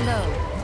Hello.